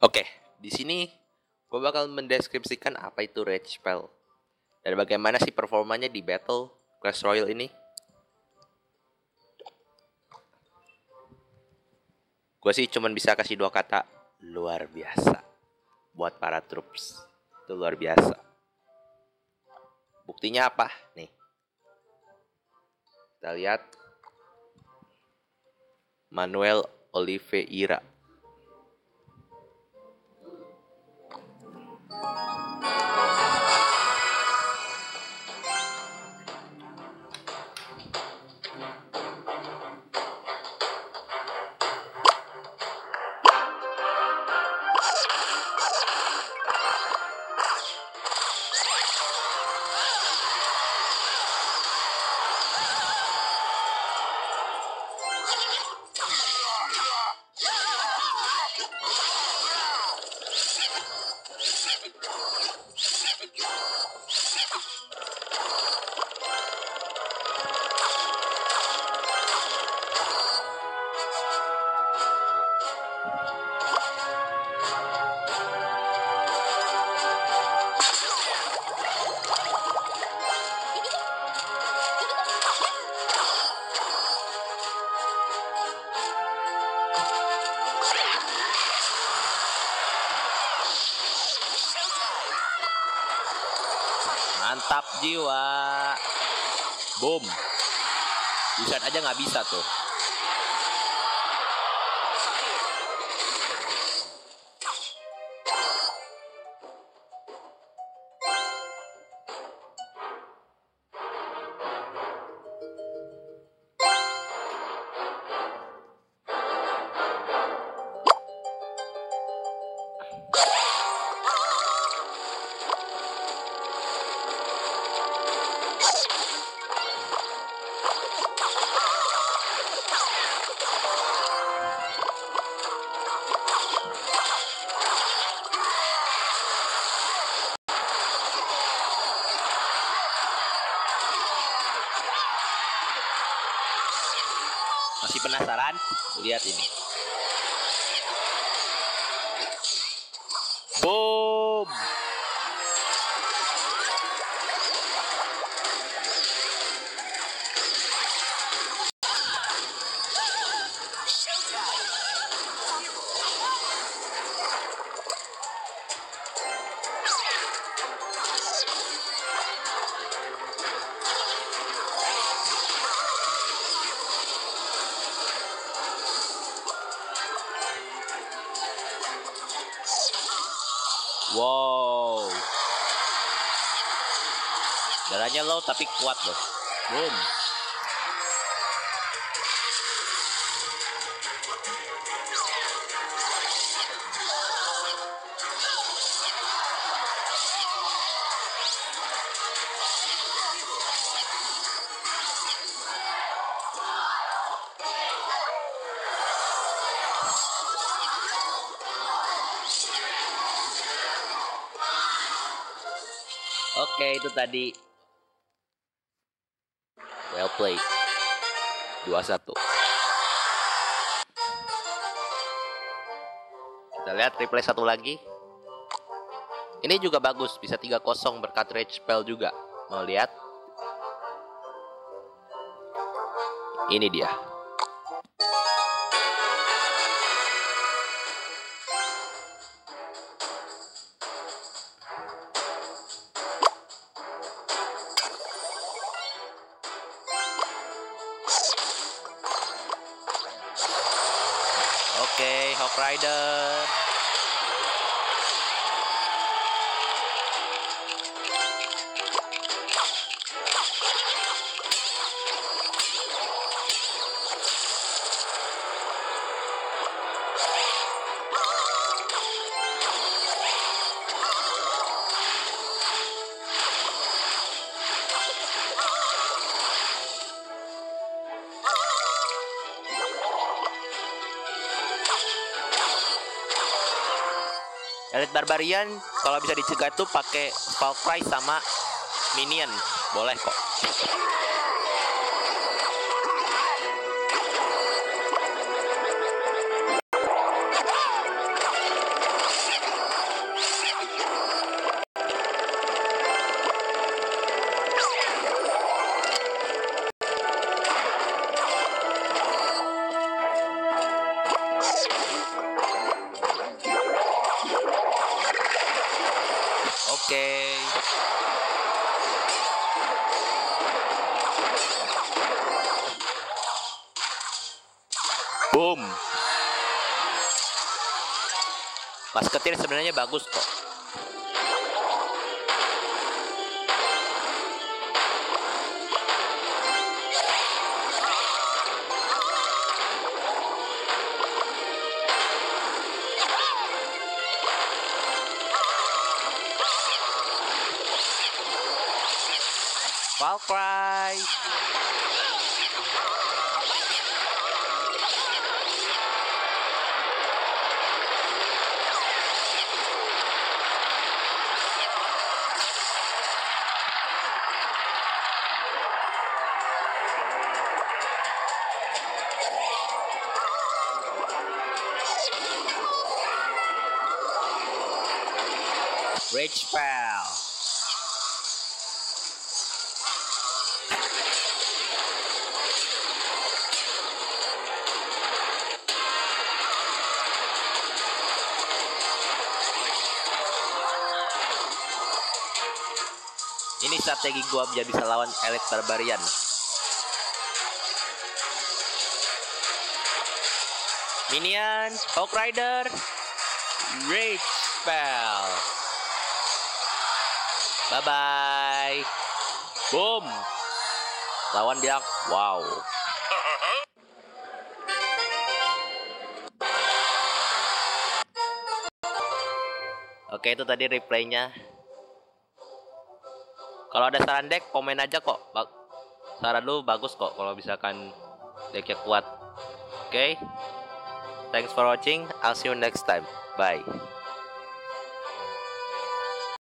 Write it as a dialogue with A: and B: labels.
A: Oke, di sini gue bakal mendeskripsikan apa itu Rage Spell dan bagaimana sih performanya di battle Clash Royale ini. Gue sih cuman bisa kasih dua kata luar biasa buat para troops. Itu luar biasa. Buktinya apa? Nih. Kita lihat Manuel Oliveira. Mantap jiwa. Boom. Buset aja nggak bisa tuh. Masih penasaran? Lihat ini. Wow. Darahnya low tapi kuat loh. Boom. Oke, itu tadi. Well played. 2-1. Kita lihat replay satu lagi. Ini juga bagus, bisa 3-0 berkat rage spell juga. Mau lihat? Ini dia. Oke, Hawk Rider. Elite Barbarian kalau bisa dicegah tuh pakai Valkyrie sama Minion. Boleh kok. Masketir sebenarnya bagus kok. Valkyrie. Rage Spell. Ini strategi gua menjadi lawan elit barbarian. Minion, Hawk Rider, Rage Spell. Bye bye. Boom. Lawan bilang, wow. Oke itu tadi replaynya. Kalau ada saran deck komen aja kok. Ba saran lu bagus kok kalau misalkan decknya kuat. Oke. Thanks for watching. I'll see you next time. Bye.